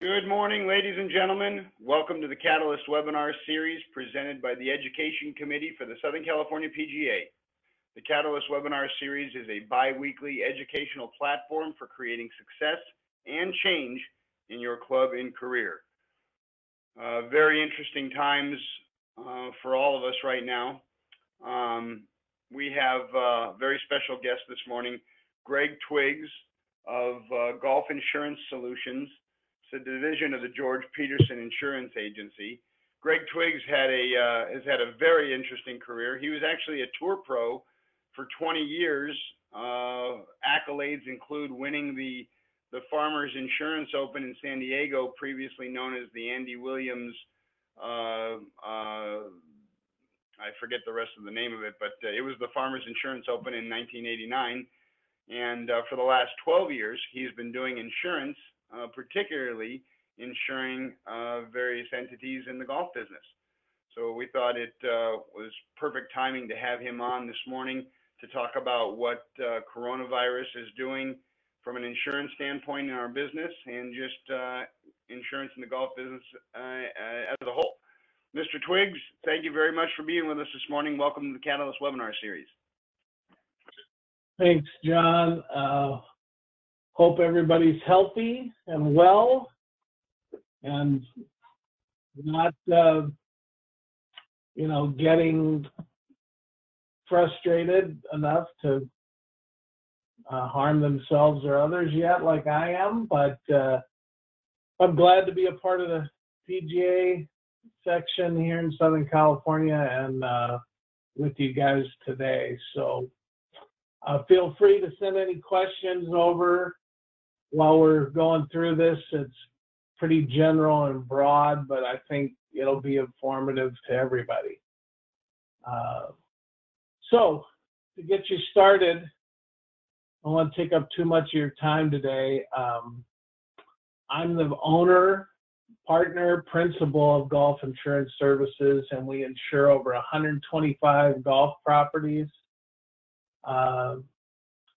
Good morning, ladies and gentlemen. Welcome to the Catalyst webinar series presented by the Education Committee for the Southern California PGA. The Catalyst webinar series is a bi-weekly educational platform for creating success and change in your club and career. Uh, very interesting times uh, for all of us right now. Um, we have a very special guest this morning, Greg Twiggs of uh, Golf Insurance Solutions. It's a division of the George Peterson Insurance Agency. Greg Twiggs had a uh, has had a very interesting career. He was actually a tour pro for 20 years. Uh, accolades include winning the the Farmers Insurance Open in San Diego, previously known as the Andy Williams. Uh, uh I forget the rest of the name of it, but uh, it was the Farmers Insurance Open in 1989. And uh, for the last 12 years, he's been doing insurance uh, particularly insuring uh, various entities in the golf business. So we thought it uh, was perfect timing to have him on this morning to talk about what uh, coronavirus is doing from an insurance standpoint in our business and just uh, insurance in the golf business uh, as a whole. Mr. Twiggs, thank you very much for being with us this morning. Welcome to the Catalyst webinar series. Thanks, John. Hope everybody's healthy and well and not, uh, you know, getting frustrated enough to uh, harm themselves or others yet, like I am. But uh, I'm glad to be a part of the PGA section here in Southern California and uh, with you guys today. So uh, feel free to send any questions over while we're going through this, it's pretty general and broad, but I think it'll be informative to everybody. Uh, so, to get you started, I won't want to take up too much of your time today. Um, I'm the owner, partner, principal of Golf Insurance Services, and we insure over 125 golf properties. Uh,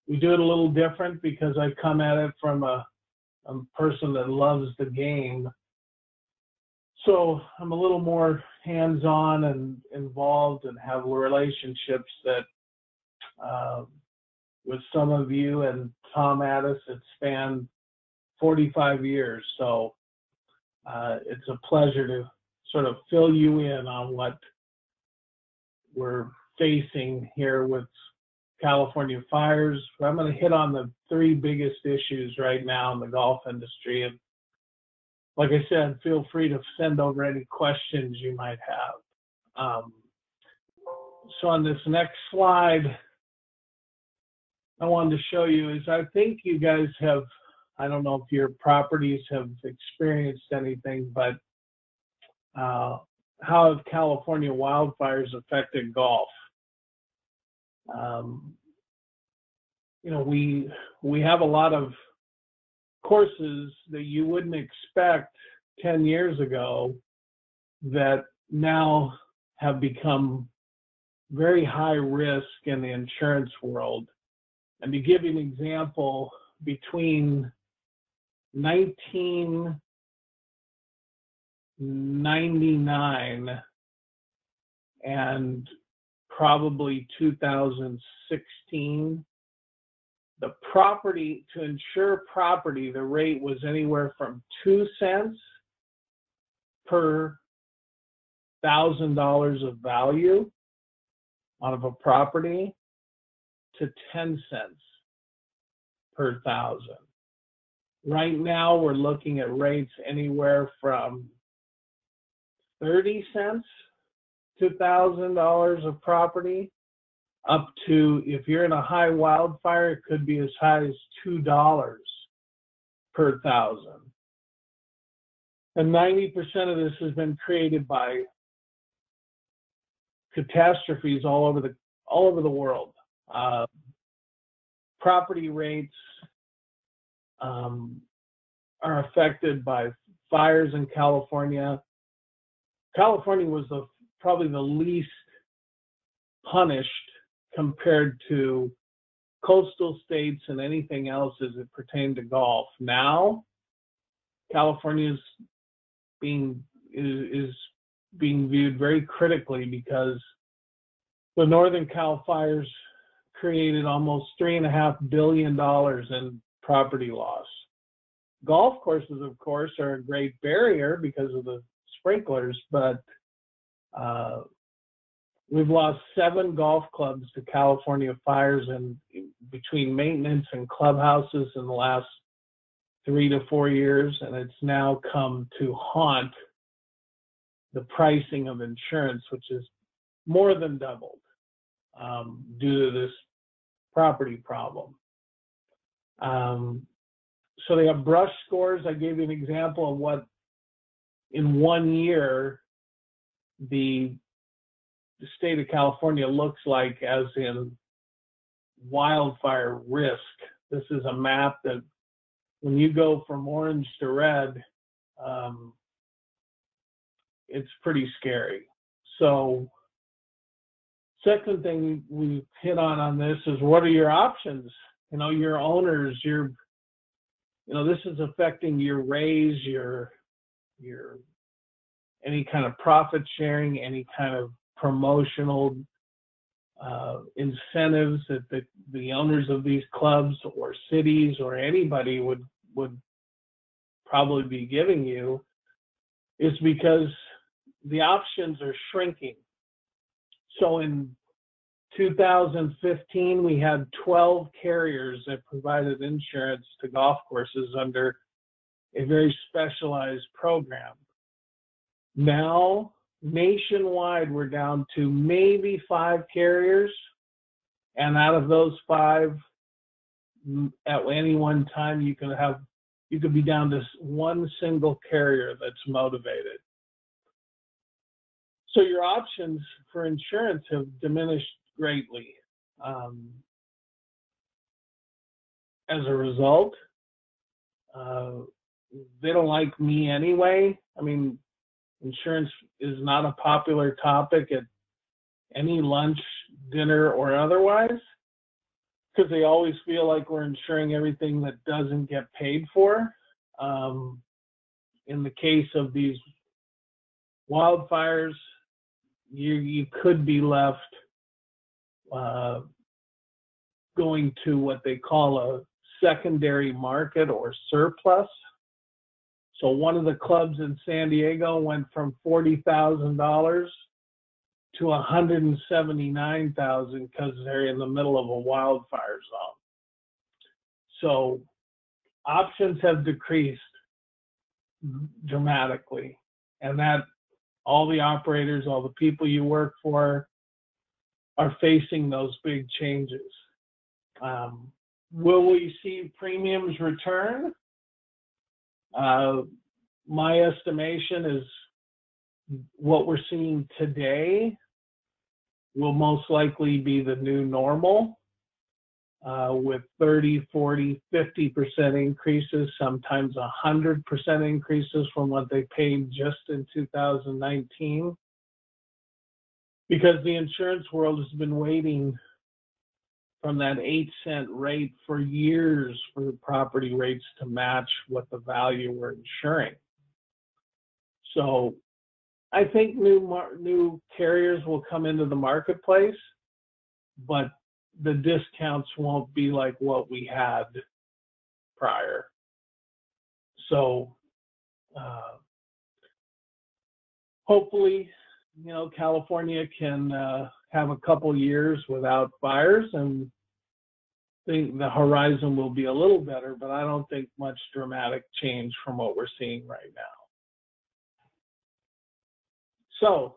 we do it a little different because I come at it from a, a person that loves the game. So I'm a little more hands-on and involved and have relationships that uh, with some of you and Tom Addis that span 45 years. So uh, it's a pleasure to sort of fill you in on what we're facing here with California fires. I'm going to hit on the three biggest issues right now in the golf industry. And like I said, feel free to send over any questions you might have. Um, so on this next slide, I wanted to show you is I think you guys have, I don't know if your properties have experienced anything, but uh, how have California wildfires affected golf? Um, you know, we we have a lot of courses that you wouldn't expect 10 years ago that now have become very high risk in the insurance world. And to give you an example, between 1999 and probably 2016. The property, to insure property, the rate was anywhere from 2 cents per thousand dollars of value out of a property to 10 cents per thousand. Right now, we're looking at rates anywhere from 30 cents $2,000 of property up to, if you're in a high wildfire, it could be as high as $2 per thousand. And 90% of this has been created by catastrophes all over the all over the world. Uh, property rates um, are affected by fires in California. California was the probably the least punished compared to coastal states and anything else as it pertained to golf. Now, California is being is, is being viewed very critically because the Northern Cal fires created almost three and a half billion dollars in property loss. Golf courses, of course, are a great barrier because of the sprinklers, but uh, we've lost seven golf clubs to California fires and between maintenance and clubhouses in the last three to four years, and it's now come to haunt the pricing of insurance, which is more than doubled um, due to this property problem. Um, so they have brush scores. I gave you an example of what in one year the, state of California looks like as in wildfire risk. This is a map that when you go from orange to red, um, it's pretty scary. So second thing we hit on on this is what are your options? You know, your owners, your, you know, this is affecting your raise, your, your, any kind of profit sharing, any kind of promotional uh, incentives that the, the owners of these clubs or cities or anybody would would probably be giving you is because the options are shrinking. So in 2015, we had 12 carriers that provided insurance to golf courses under a very specialized program. Now, nationwide, we're down to maybe five carriers. And out of those five, at any one time, you can have, you could be down to one single carrier that's motivated. So your options for insurance have diminished greatly. Um, as a result, uh, they don't like me anyway. I mean, insurance is not a popular topic at any lunch, dinner, or otherwise, because they always feel like we're insuring everything that doesn't get paid for. Um, in the case of these wildfires, you you could be left uh, going to what they call a secondary market or surplus. So one of the clubs in San Diego went from forty thousand dollars to one hundred and seventy nine thousand because they're in the middle of a wildfire zone. So options have decreased dramatically, and that all the operators, all the people you work for are facing those big changes. Um, will we see premiums return? Uh, my estimation is what we're seeing today will most likely be the new normal uh, with 30, 40, 50% increases, sometimes 100% increases from what they paid just in 2019. Because the insurance world has been waiting from that eight cent rate for years for property rates to match what the value we're insuring. So I think new new carriers will come into the marketplace, but the discounts won't be like what we had prior. So uh, hopefully, you know, California can uh, have a couple years without fires and think the horizon will be a little better, but I don't think much dramatic change from what we're seeing right now. So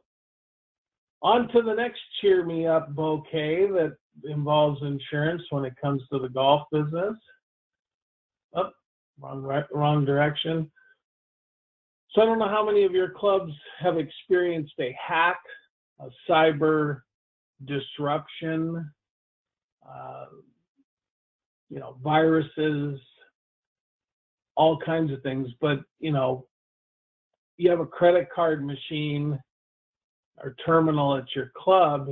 on to the next cheer me up bouquet that involves insurance when it comes to the golf business. Oh, wrong, wrong direction. So I don't know how many of your clubs have experienced a hack, a cyber disruption, uh, you know, viruses, all kinds of things. But, you know, you have a credit card machine or terminal at your club,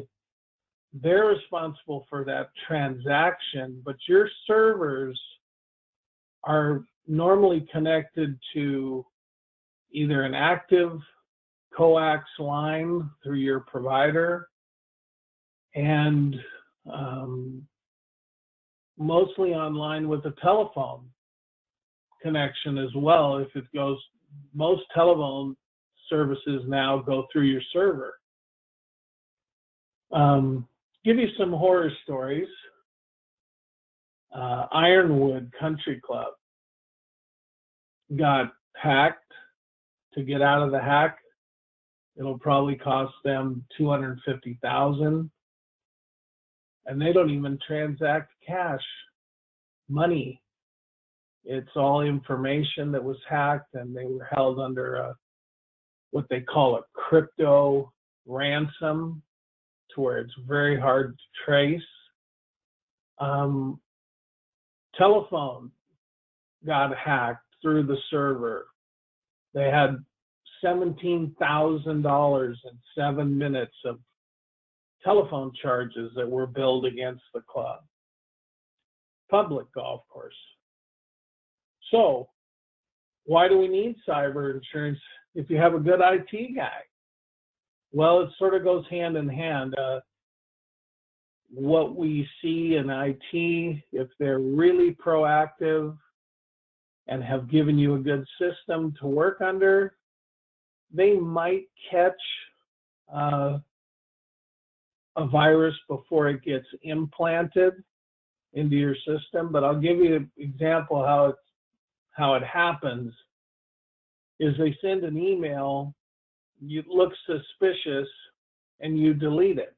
they're responsible for that transaction, but your servers are normally connected to either an active coax line through your provider and um, mostly online with a telephone connection as well. If it goes most telephone services now go through your server. Um, give you some horror stories. Uh, ironwood country club got hacked to get out of the hack it'll probably cost them 250000 and they don't even transact cash money. It's all information that was hacked and they were held under a what they call a crypto ransom to where it's very hard to trace. Um, telephone got hacked through the server they had $17,000 in seven minutes of telephone charges that were billed against the club. Public golf course. So, why do we need cyber insurance if you have a good IT guy? Well, it sort of goes hand in hand. Uh, what we see in IT, if they're really proactive and have given you a good system to work under, they might catch uh, a virus before it gets implanted into your system. But I'll give you an example how it how it happens. Is they send an email, you look suspicious, and you delete it.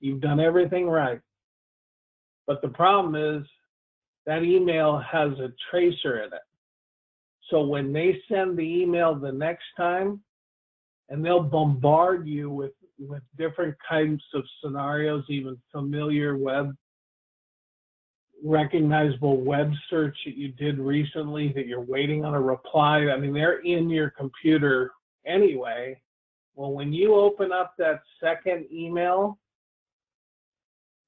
You've done everything right. But the problem is that email has a tracer in it. So when they send the email the next time, and they'll bombard you with with different kinds of scenarios, even familiar web recognizable web search that you did recently that you're waiting on a reply. I mean, they're in your computer anyway. Well, when you open up that second email,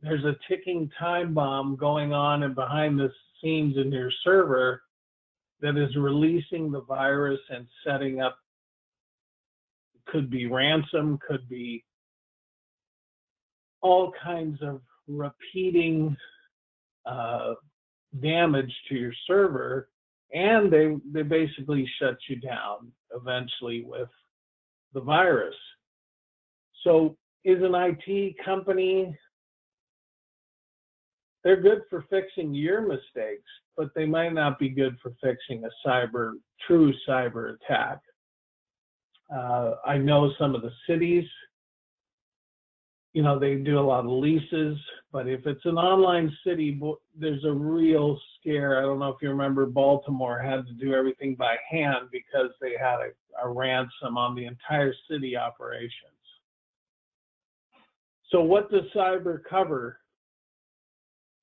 there's a ticking time bomb going on and behind the scenes in your server that is releasing the virus and setting up could be ransom, could be all kinds of repeating uh, damage to your server, and they they basically shut you down eventually with the virus. So is an IT company they're good for fixing your mistakes, but they might not be good for fixing a cyber true cyber attack. Uh, I know some of the cities, you know, they do a lot of leases, but if it's an online city, there's a real scare. I don't know if you remember, Baltimore had to do everything by hand because they had a, a ransom on the entire city operations. So, what does cyber cover?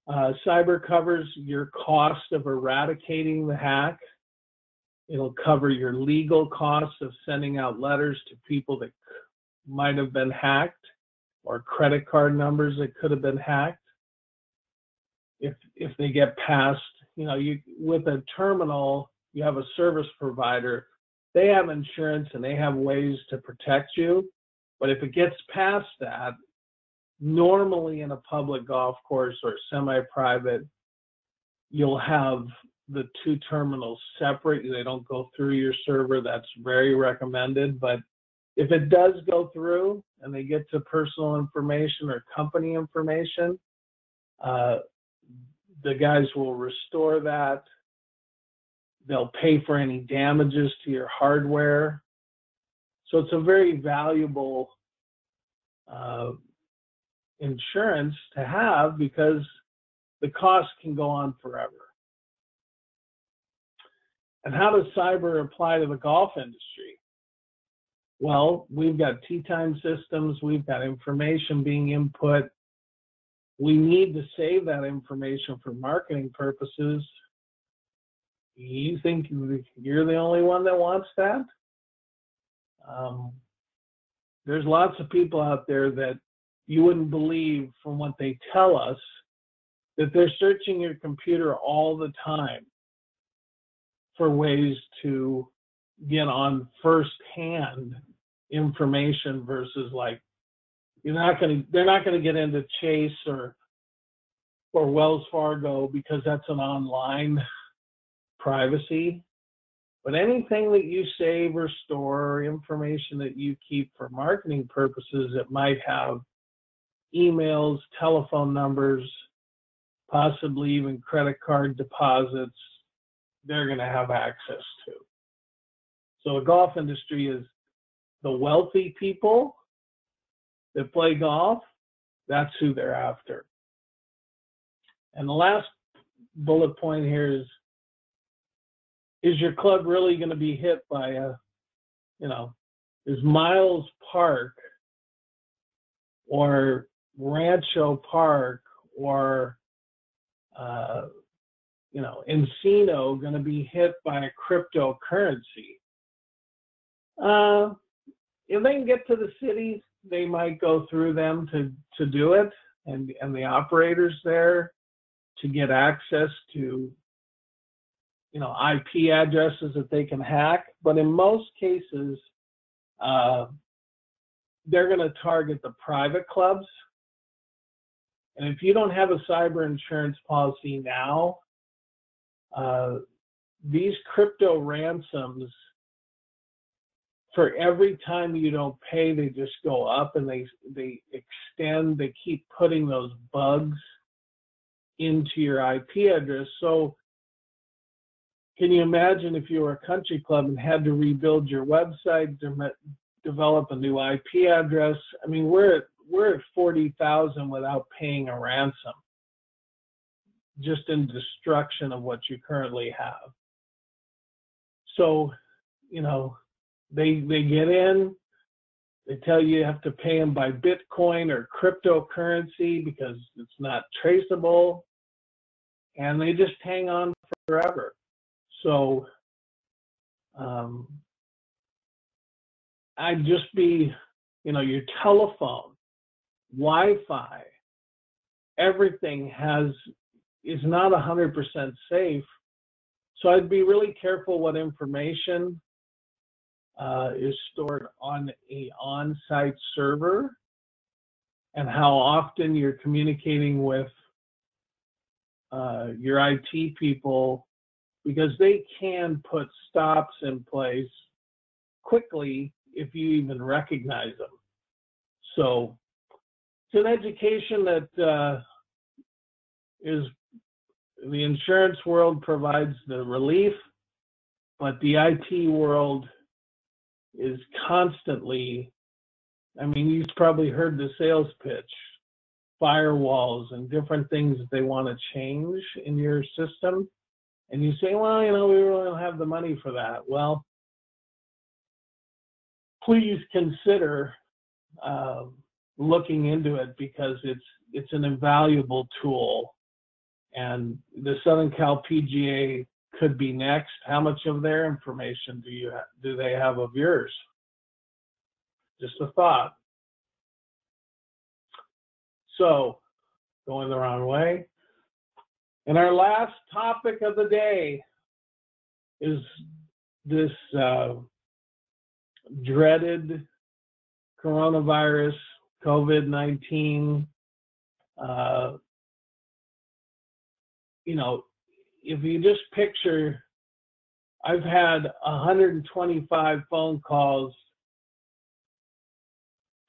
Uh, cyber covers your cost of eradicating the hack, It'll cover your legal costs of sending out letters to people that might have been hacked or credit card numbers that could have been hacked. If if they get past, you know, you with a terminal, you have a service provider, they have insurance and they have ways to protect you. But if it gets past that, normally in a public golf course or semi-private, you'll have the two terminals separate. They don't go through your server. That's very recommended. But if it does go through and they get to personal information or company information, uh, the guys will restore that. They'll pay for any damages to your hardware. So it's a very valuable uh, insurance to have because the cost can go on forever. And how does cyber apply to the golf industry? Well, we've got tee time systems, we've got information being input. We need to save that information for marketing purposes. You think you're the only one that wants that? Um, there's lots of people out there that you wouldn't believe from what they tell us that they're searching your computer all the time for ways to get on first-hand information versus like you're not going to they're not going to get into Chase or or Wells Fargo because that's an online privacy. But anything that you save or store, information that you keep for marketing purposes, it might have emails, telephone numbers, possibly even credit card deposits, they're going to have access to. So the golf industry is the wealthy people that play golf, that's who they're after. And the last bullet point here is is your club really going to be hit by a you know is miles park or rancho park or uh, you know encino going to be hit by a cryptocurrency uh, if they can get to the cities they might go through them to to do it and and the operators there to get access to you know IP addresses that they can hack, but in most cases, uh, they're going to target the private clubs. And if you don't have a cyber insurance policy now, uh, these crypto ransoms, for every time you don't pay, they just go up and they they extend. They keep putting those bugs into your IP address. So can you imagine if you were a country club and had to rebuild your website, de- develop a new IP address? I mean, we're at, we're at 40,000 without paying a ransom, just in destruction of what you currently have. So, you know, they they get in, they tell you you have to pay them by Bitcoin or cryptocurrency because it's not traceable, and they just hang on forever. So um, I'd just be, you know, your telephone, Wi-Fi, everything has is not 100% safe. So I'd be really careful what information uh, is stored on a on-site server and how often you're communicating with uh, your IT people because they can put stops in place quickly if you even recognize them. So it's an education that uh, is the insurance world provides the relief, but the IT world is constantly, I mean, you've probably heard the sales pitch, firewalls and different things that they want to change in your system and you say, well, you know, we really don't have the money for that. Well, please consider uh, looking into it because it's it's an invaluable tool, and the Southern Cal PGA could be next. How much of their information do you ha- do they have of yours? Just a thought. So, going the wrong way. And our last topic of the day is this uh, dreaded coronavirus, COVID 19. Uh, you know, if you just picture, I've had 125 phone calls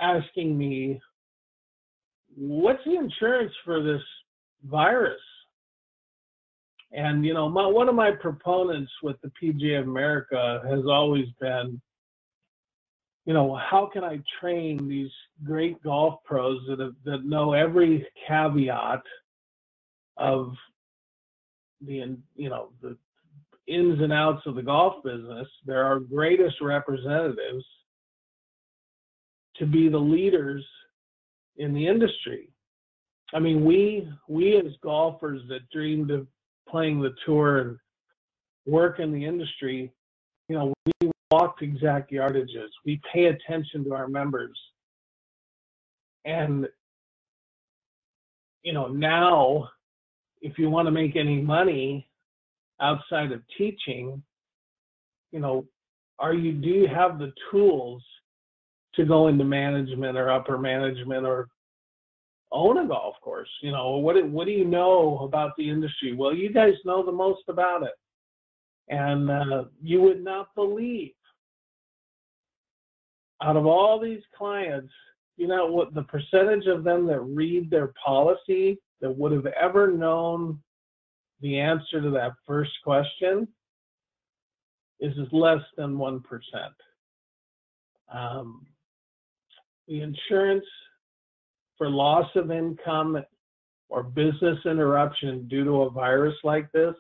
asking me, what's the insurance for this virus? And you know, my, one of my proponents with the PGA of America has always been, you know, how can I train these great golf pros that have, that know every caveat of the you know the ins and outs of the golf business. They're our greatest representatives to be the leaders in the industry. I mean, we we as golfers that dreamed of playing the tour and work in the industry, you know, walk exact yardages. We pay attention to our members. And, you know, now, if you want to make any money outside of teaching, you know, are you do you have the tools to go into management or upper management or own a golf course? You know, what what do you know about the industry? Well, you guys know the most about it, and uh, you would not believe out of all these clients, you know what the percentage of them that read their policy that would have ever known the answer to that first question is less than 1%. Um, the insurance for loss of income or business interruption due to a virus like this,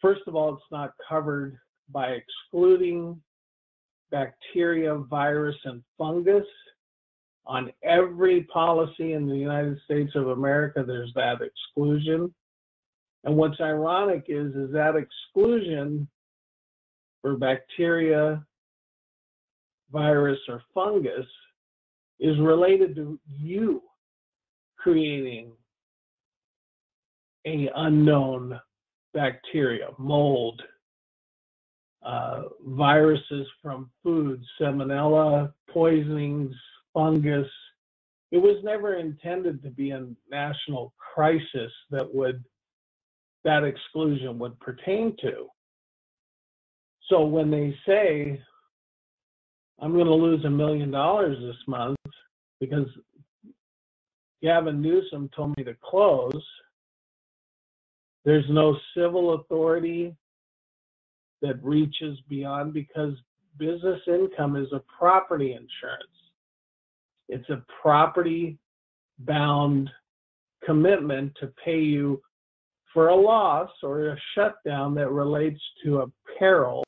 first of all, it's not covered by excluding bacteria, virus, and fungus. On every policy in the United States of America, there's that exclusion. And what's ironic is, is that exclusion for bacteria, virus, or fungus is related to you creating a unknown bacteria, mold, uh, viruses from food, salmonella, poisonings, fungus. It was never intended to be a national crisis that would that exclusion would pertain to. So when they say, I'm going to lose a million dollars this month because Gavin Newsom told me to close, there's no civil authority that reaches beyond because business income is a property insurance. It's a property bound commitment to pay you for a loss or a shutdown that relates to a peril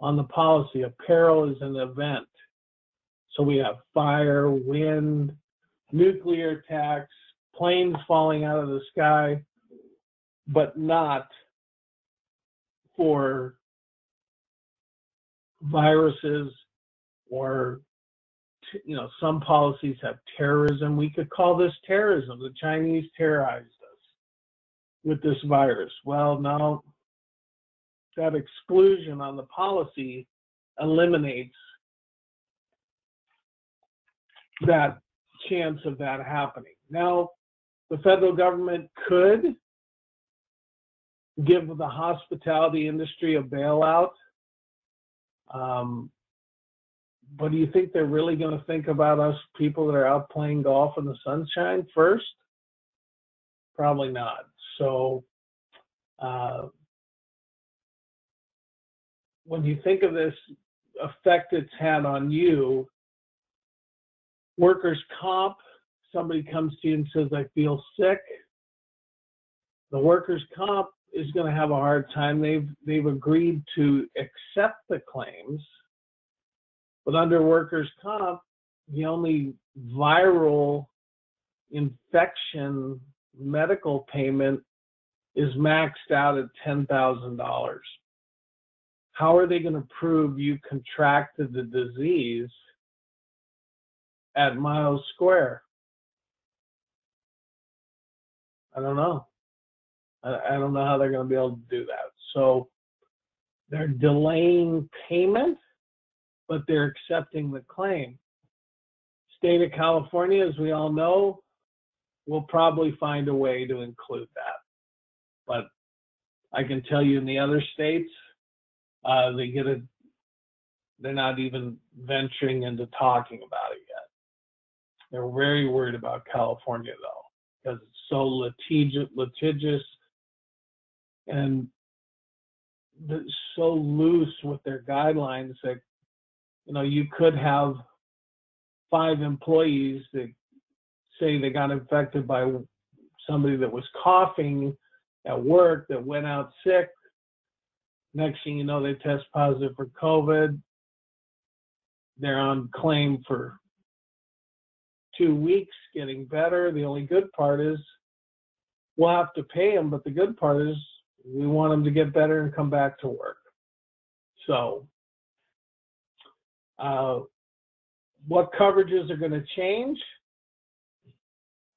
on the policy. A peril is an event. So we have fire, wind, nuclear attacks, planes falling out of the sky, but not for viruses or you know some policies have terrorism. We could call this terrorism. The chinese terrorized us with this virus. Well now that exclusion on the policy eliminates that chance of that happening. Now the federal government could give the hospitality industry a bailout. Um, but do you think they're really going to think about us people that are out playing golf in the sunshine first? Probably not. So, uh, when you think of this effect it's had on you, workers' comp, somebody comes to you and says, I feel sick. The workers' comp is going to have a hard time. They've they've agreed to accept the claims, but under workers' comp, the only viral infection medical payment is maxed out at ten thousand dollars. How are they going to prove you contracted the disease at Miles Square? I don't know. I, don't know how they're going to be able to do that. So they're delaying payment, but they're accepting the claim. State of California, as we all know, will probably find a way to include that. But I can tell you in the other states, uh, they get a, they're not even venturing into talking about it yet. They're very worried about California though, because it's so litigious, litigious and so loose with their guidelines that you know you could have five employees that say they got infected by somebody that was coughing at work that went out sick. Next thing you know they test positive for covid. They're on claim for two weeks getting better. The only good part is we'll have to pay them but the good part is we want them to get better and come back to work. So, uh, what coverages are going to change?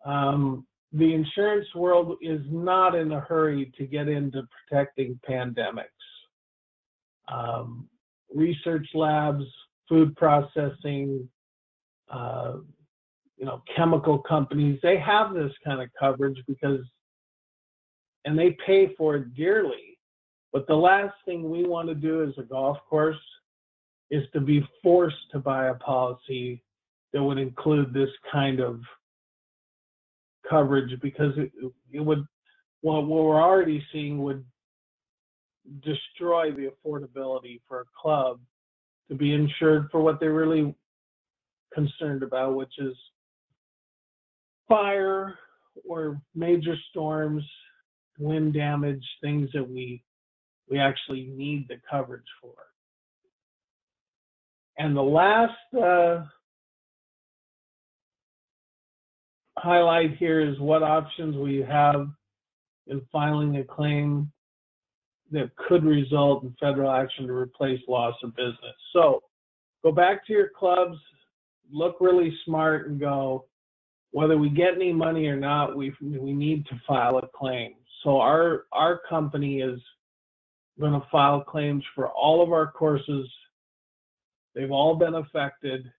Um, the insurance world is not in a hurry to get into protecting pandemics. um, research labs, food processing, uh, you know, chemical companies. They have this kind of coverage because, and they pay for it dearly. But the last thing we want to do as a golf course is to be forced to buy a policy that would include this kind of coverage because it, it would what, what we're already seeing would destroy the affordability for a club to be insured for what they're really concerned about, which is fire or major storms, wind damage, things that we we actually need the coverage for. And the last uh, highlight here is what options we have in filing a claim that could result in federal action to replace loss of business. So go back to your clubs, look really smart and go, whether we get any money or not, we we need to file a claim. So our our company is going to file claims for all of our courses. They've all been affected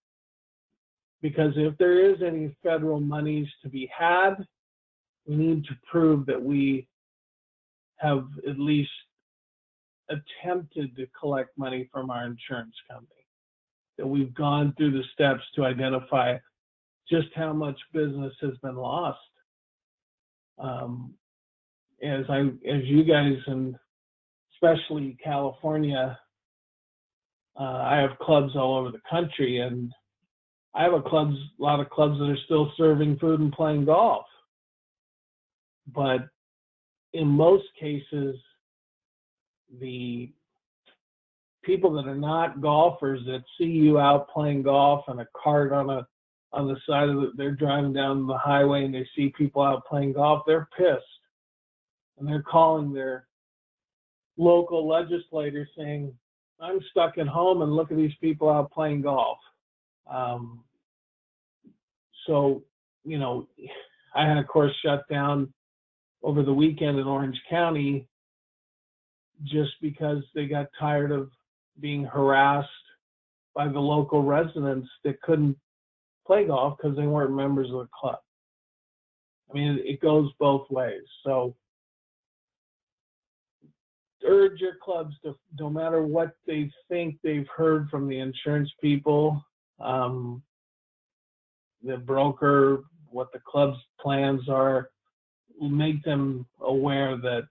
because if there is any federal monies to be had, we need to prove that we have at least attempted to collect money from our insurance company, that we've gone through the steps to identify just how much business has been lost. Um, as I, as you guys and especially California, uh, I have clubs all over the country, and I have a clubs, a lot of clubs that are still serving food and playing golf. But in most cases, the people that are not golfers that see you out playing golf and a cart on a on the side of the, they're driving down the highway and they see people out playing golf, they're pissed. And they're calling their local legislators saying, I'm stuck at home and look at these people out playing golf. Um, so, you know, I had a course shut down over the weekend in Orange County just because they got tired of being harassed by the local residents that couldn't play golf because they weren't members of the club. I mean, it goes both ways. So urge your clubs to, no matter what they think they've heard from the insurance people, um, the broker, what the club's plans are, make them aware that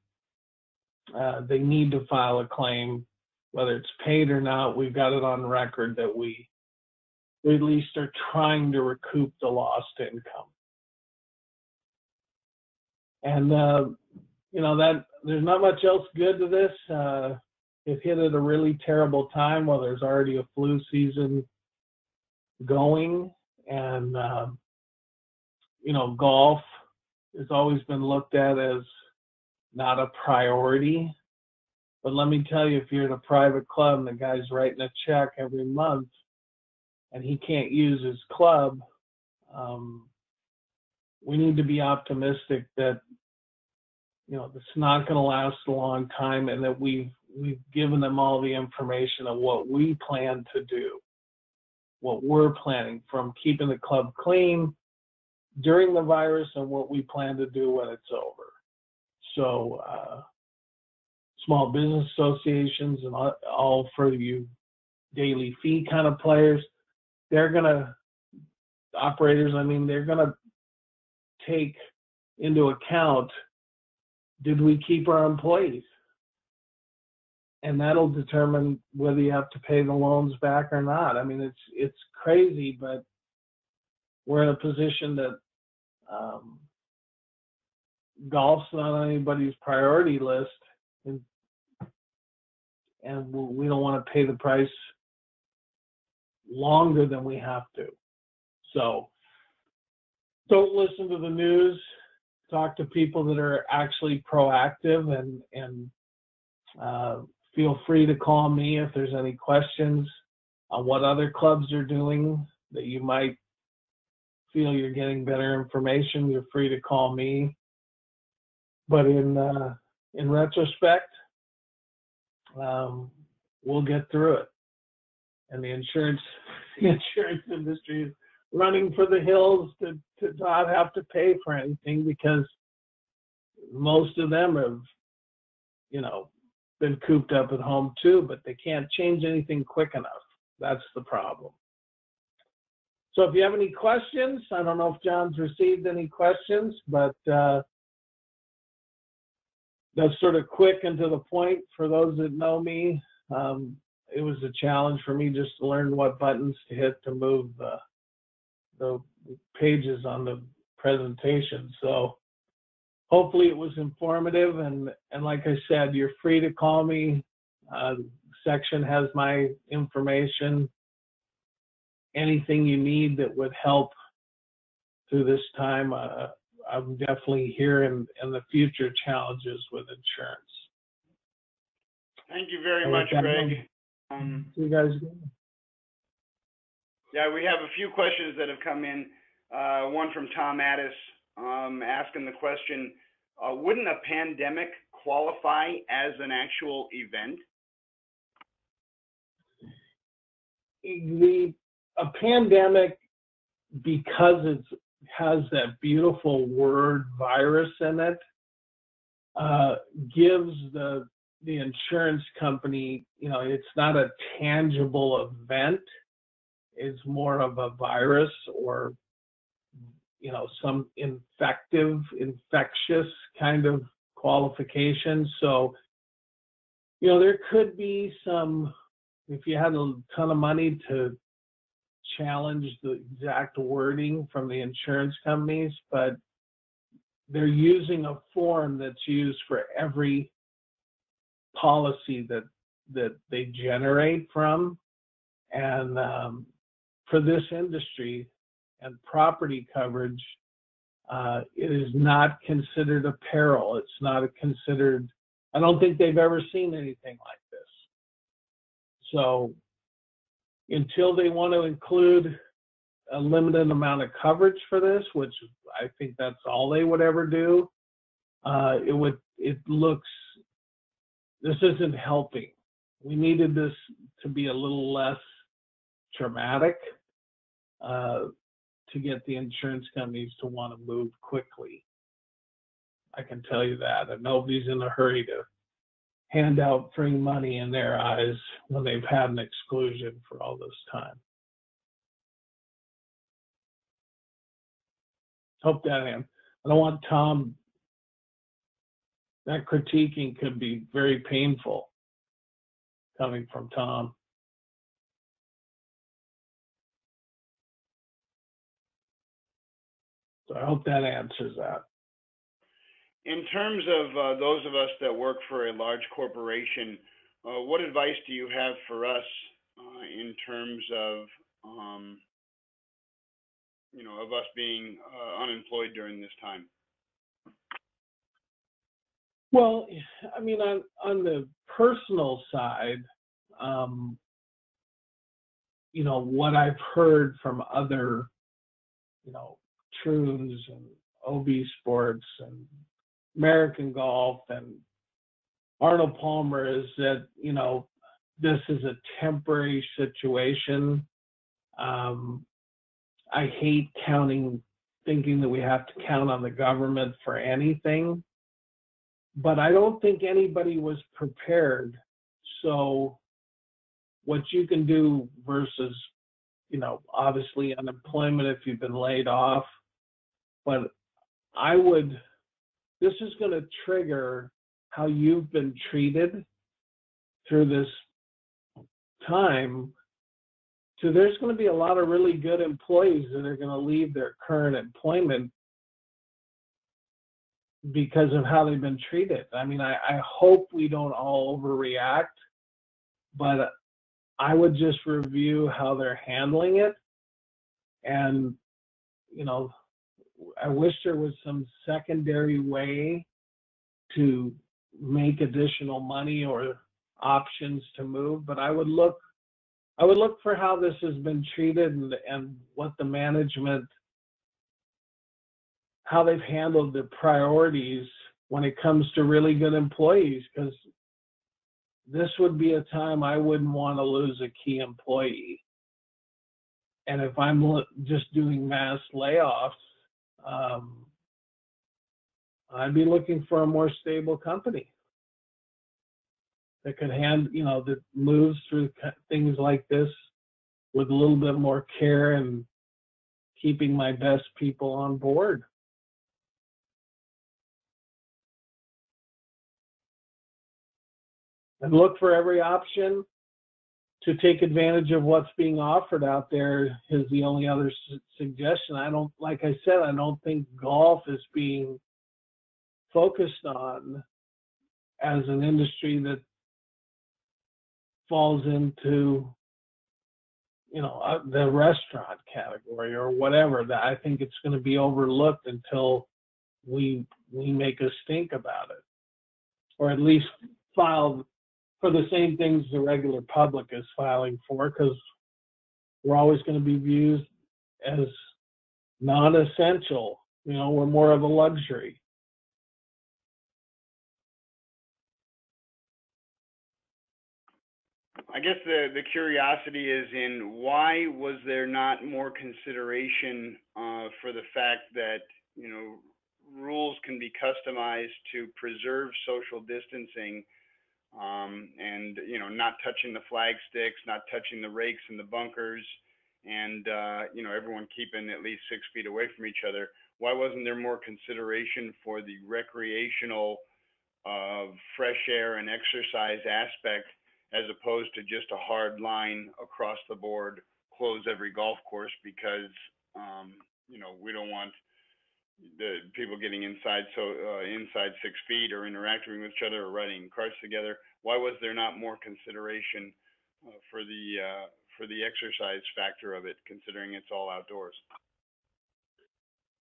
uh, they need to file a claim, whether it's paid or not. We've got it on record that we, we at least are trying to recoup the lost income. And uh, you know that there's not much else good to this. Uh, it hit at a really terrible time while there's already a flu season going, and uh, you know golf has always been looked at as not a priority. But let me tell you, if you're in a private club and the guy's writing a check every month and he can't use his club, um, we need to be optimistic that you know it's not going to last a long time and that we've we've given them all the information of what we plan to do what we're planning from keeping the club clean during the virus and what we plan to do when it's over. So, uh, small business associations and all, all for you daily fee kind of players, they're going to, operators, I mean, they're going to take into account did we keep our employees? And that'll determine whether you have to pay the loans back or not. I mean, it's it's crazy, but we're in a position that um, golf's not on anybody's priority list, and and we don't want to pay the price longer than we have to. So don't listen to the news. Talk to people that are actually proactive, and and uh, feel free to call me if there's any questions on what other clubs are doing that you might feel you're getting better information, you're free to call me. But in uh, in retrospect, um, we'll get through it. And the insurance, the insurance industry is running for the hills to, to not have to pay for anything because most of them have, you know, been cooped up at home too, but they can't change anything quick enough. That's the problem. So if you have any questions, I don't know if John's received any questions, but uh, that's sort of quick and to the point for those that know me. Um, it was a challenge for me just to learn what buttons to hit to move the, the pages on the presentation. So hopefully it was informative and, and like I said, you're free to call me. Uh, section has my information. Anything you need that would help through this time, uh, I'm definitely here in, in the future challenges with insurance. Thank you very much, Greg. Um, See you guys again. Yeah, we have a few questions that have come in. Uh, one from Tom Addis, um, asking the question, uh, wouldn't a pandemic qualify as an actual event? the a pandemic because it has that beautiful word virus in it uh, gives the the insurance company you know it's not a tangible event it's more of a virus or you know some infective infectious kind of qualification so you know there could be some if you had a ton of money to challenge the exact wording from the insurance companies, but they're using a form that's used for every policy that that they generate from, and um, for this industry and property coverage, uh, it is not considered a peril. It's not considered. I don't think they've ever seen anything like this. So until they want to include a limited amount of coverage for this, which I think that's all they would ever do, uh, it would, it looks, this isn't helping. We needed this to be a little less traumatic uh, to get the insurance companies to want to move quickly. I can tell you that, and nobody's in a hurry to hand out free money in their eyes when they've had an exclusion for all this time. Hope that I am. I don't want Tom. That critiquing could be very painful coming from Tom. So I hope that answers that. In terms of uh, those of us that work for a large corporation, uh, what advice do you have for us uh, in terms of, um, you know, of us being uh, unemployed during this time? Well, I mean, on on the personal side, um, you know, what I've heard from other, you know, Troons and OB Sports and American Golf and Arnold Palmer is that, you know, this is a temporary situation. Um, I hate counting, thinking that we have to count on the government for anything but I don't think anybody was prepared. So what you can do versus, you know, obviously unemployment if you've been laid off, but I would, this is going to trigger how you've been treated through this time. So there's going to be a lot of really good employees that are going to leave their current employment because of how they've been treated. I mean, I, I hope we don't all overreact, but I would just review how they're handling it. And, you know, I wish there was some secondary way to make additional money or options to move, but I would look I would look for how this has been treated and, and what the management how they've handled the priorities when it comes to really good employees because this would be a time I wouldn't want to lose a key employee. And if I'm just doing mass layoffs, um, I'd be looking for a more stable company that could hand, you know, that moves through things like this with a little bit more care and keeping my best people on board. And look for every option to take advantage of what's being offered out there is the only other su- suggestion. I don't, like I said, I don't think golf is being focused on as an industry that falls into you know uh, the restaurant category or whatever that i think it's going to be overlooked until we we make a stink about it or at least file for the same things the regular public is filing for because we're always going to be viewed as non-essential you know we're more of a luxury. I guess the, the curiosity is in why was there not more consideration uh, for the fact that, you know, rules can be customized to preserve social distancing um, and, you know, not touching the flag sticks, not touching the rakes and the bunkers, and, uh, you know, everyone keeping at least six feet away from each other. Why wasn't there more consideration for the recreational, uh, fresh air and exercise aspect as opposed to just a hard line across the board, close every golf course because, um, you know, we don't want the people getting inside so uh, inside six feet or interacting with each other or riding cars together. Why was there not more consideration uh, for the uh, for the exercise factor of it, considering it's all outdoors?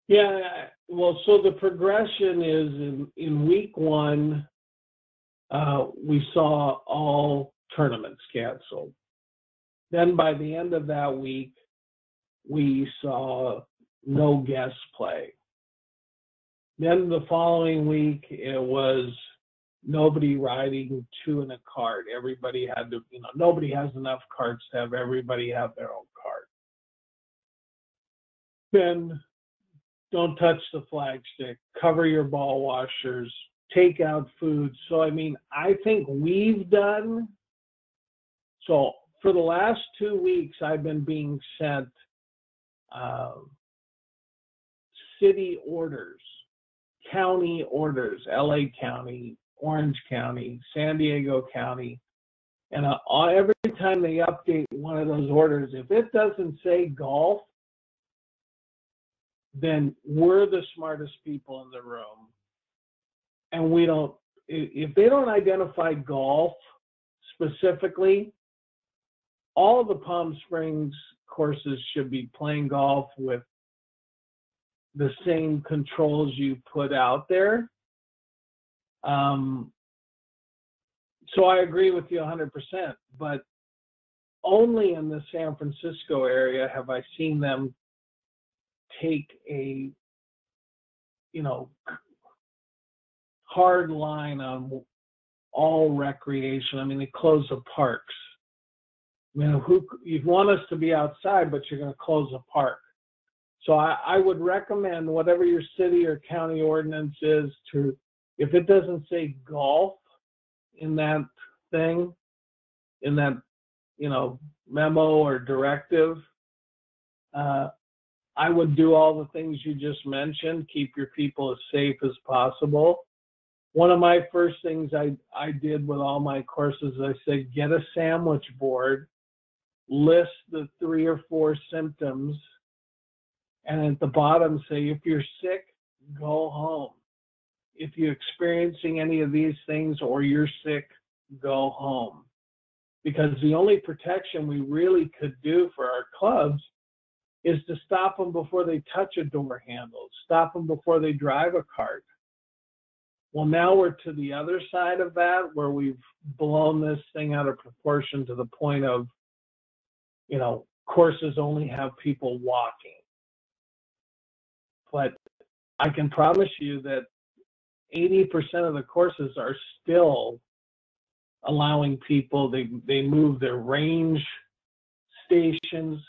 Yeah, well, so the progression is in, in week one, uh, we saw all tournaments canceled. Then by the end of that week, we saw no guest play. Then the following week, it was nobody riding two in a cart. Everybody had to, you know, nobody has enough carts to have everybody have their own cart. Then don't touch the flagstick, cover your ball washers, take out food. So, I mean, I think we've done, so for the last two weeks, I've been being sent uh, city orders, county orders, LA County, Orange County, San Diego County. And uh, every time they update one of those orders, if it doesn't say golf, then we're the smartest people in the room. And we don't, if they don't identify golf specifically, all the Palm Springs courses should be playing golf with the same controls you put out there. Um, so I agree with you 100%, but only in the San Francisco area have I seen them take a, you know, hard line on all recreation. I mean, they close the parks. You know, who you want us to be outside, but you're going to close a park. So I, I would recommend whatever your city or county ordinance is to, if it doesn't say golf in that thing, in that, you know, memo or directive, uh, I would do all the things you just mentioned, keep your people as safe as possible. One of my first things I, I did with all my courses, I said, get a sandwich board, list the three or four symptoms, and at the bottom say, if you're sick, go home. If you're experiencing any of these things or you're sick, go home. Because the only protection we really could do for our clubs is to stop them before they touch a door handle, stop them before they drive a cart. Well, now we're to the other side of that where we've blown this thing out of proportion to the point of, you know, courses only have people walking. I can promise you that 80% of the courses are still allowing people, they, they moved their range stations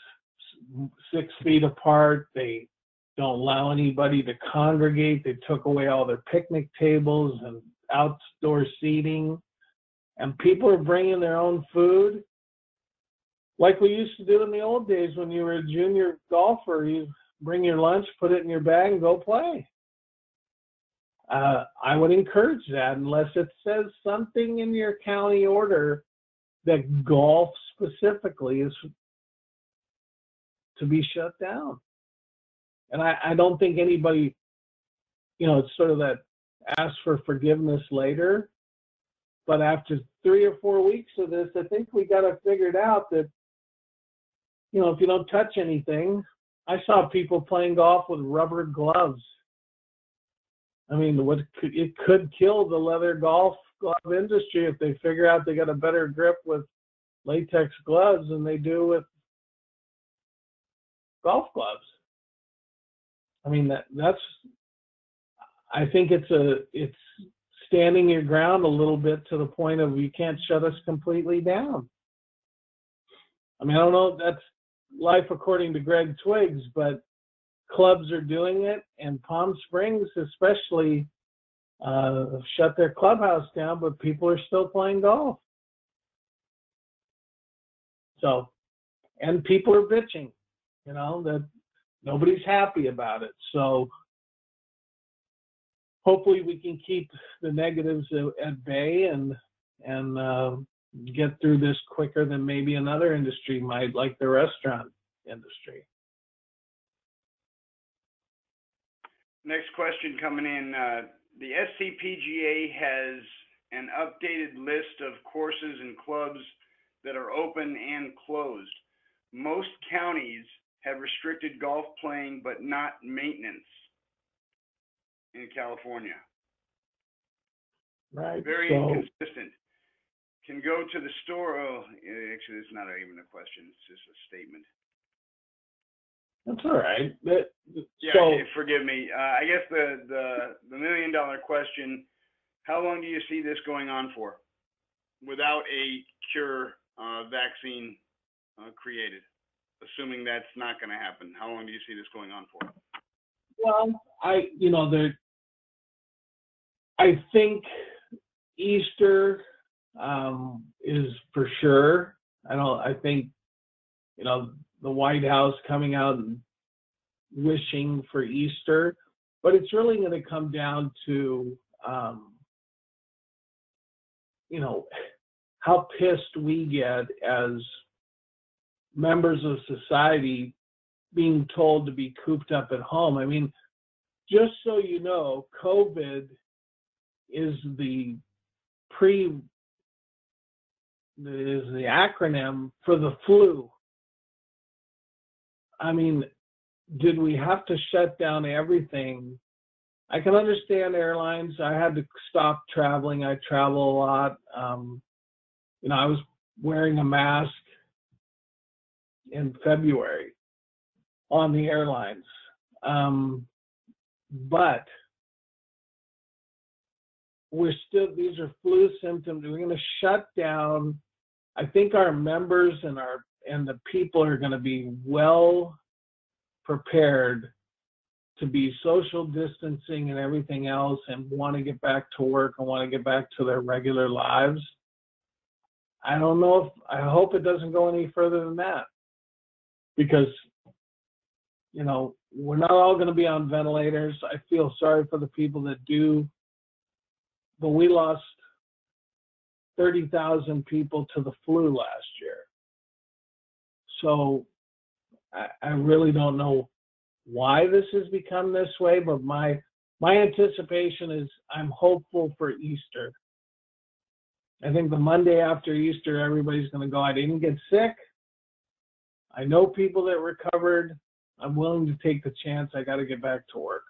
six feet apart. They don't allow anybody to congregate. They took away all their picnic tables and outdoor seating. And people are bringing their own food like we used to do in the old days when you were a junior golfer. You bring your lunch, put it in your bag, and go play. Uh, I would encourage that unless it says something in your county order that golf specifically is to be shut down. And I, I don't think anybody, you know, it's sort of that ask for forgiveness later. But after three or four weeks of this, I think we got to figure it out that, you know, if you don't touch anything, I saw people playing golf with rubber gloves. I mean, what could, it could kill the leather golf glove industry if they figure out they got a better grip with latex gloves than they do with golf gloves. I mean, that that's. I think it's a it's standing your ground a little bit to the point of you can't shut us completely down. I mean, I don't know that's life according to Greg Twiggs, but clubs are doing it, and Palm Springs especially uh, shut their clubhouse down, but people are still playing golf. So, and people are bitching, you know, that nobody's happy about it. So, hopefully, we can keep the negatives at- bay and and uh, get through this quicker than maybe another industry might, like the restaurant industry. Next question coming in, uh, the SCPGA has an updated list of courses and clubs that are open and closed. Most counties have restricted golf playing, but not maintenance in California. Right. Very so, inconsistent. Can go to the store, oh, actually, it's not even a question, it's just a statement. That's all right. But, Yeah, so, okay, forgive me. Uh, I guess the, the, the million dollar question, how long do you see this going on for? Without a cure, uh, vaccine, uh, created? Assuming that's not gonna happen, how long do you see this going on for? well, I, you know, there, I think Easter um, is for sure. I don't, I think, you know, the White House coming out and wishing for Easter, but it's really going to come down to, um, you know, how pissed we get as members of society being told to be cooped up at home. I mean, just so you know, COVID is the pre is the acronym for the flu. I mean, did we have to shut down everything? I can understand airlines. I had to stop traveling. I travel a lot. Um, you know, I was wearing a mask in February on the airlines. Um, but we're still, these are flu symptoms. We're going to shut down. I think our members and our, and the people are going to be well prepared to be social distancing and everything else and want to get back to work and want to get back to their regular lives. I don't know if, I hope it doesn't go any further than that because you know, we're not all going to be on ventilators. I feel sorry for the people that do, but we lost 30,000 people to the flu last year. So I, I really don't know why this has become this way, but my my anticipation is I'm hopeful for Easter. I think the Monday after Easter, everybody's going to go, I didn't get sick. I know people that recovered. I'm willing to take the chance. I got to get back to work.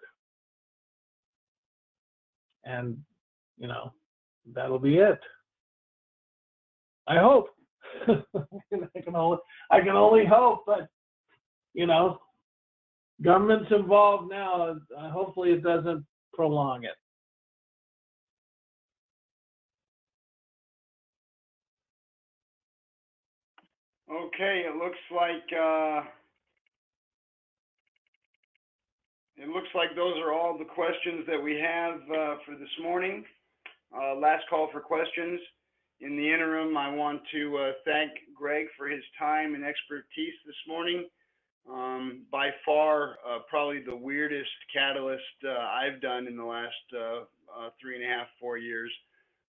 And, you know, that'll be it. I hope. I can only I can only hope, but you know, government's involved now. Uh, hopefully, it doesn't prolong it. Okay, it looks like, uh, it looks like those are all the questions that we have, uh, for this morning. Uh, last call for questions. In the interim, I want to, uh, thank Greg for his time and expertise this morning. Um, by far, uh, probably the weirdest catalyst, uh, I've done in the last, uh, uh, three and a half, four years.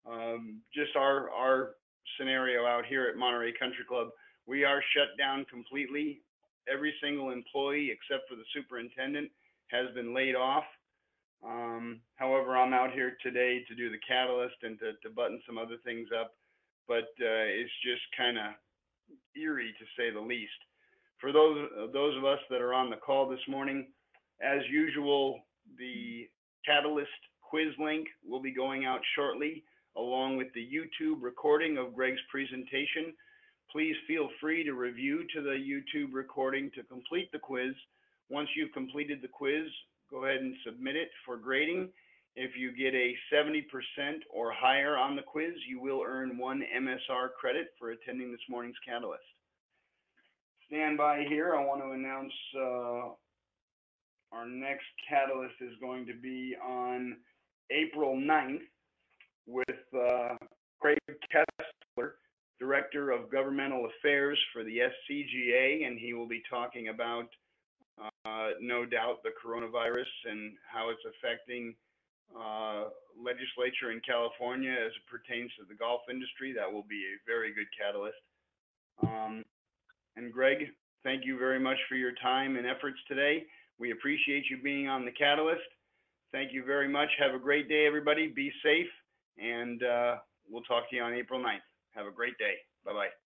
Um, just our, our scenario out here at Monterey Country Club we are shut down completely. Every single employee, except for the superintendent, has been laid off. Um, however, I'm out here today to do the catalyst and to, to button some other things up, but uh, it's just kind of eerie to say the least. For those those of us that are on the call this morning, as usual, the catalyst quiz link will be going out shortly, along with the YouTube recording of Greg's presentation. Please feel free to review to the YouTube recording to complete the quiz. Once you've completed the quiz, go ahead and submit it for grading. If you get a 70% or higher on the quiz, you will earn one MSR credit for attending this morning's Catalyst. Stand by here. I want to announce uh, our next Catalyst is going to be on April 9th with uh, Craig Kessler Director of Governmental Affairs for the SCGA, and he will be talking about, uh, no doubt, the coronavirus and how it's affecting uh, legislature in California as it pertains to the golf industry. That will be a very good catalyst. Um, and Greg, thank you very much for your time and efforts today. We appreciate you being on the Catalyst. Thank you very much. Have a great day, everybody. Be safe, and uh, we'll talk to you on April 9th. Have a great day. Bye-bye.